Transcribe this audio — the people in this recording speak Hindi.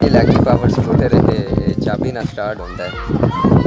इलेक्ट्रिक पावर स्कूटर रहते चाबी ना स्टार्ट होता है।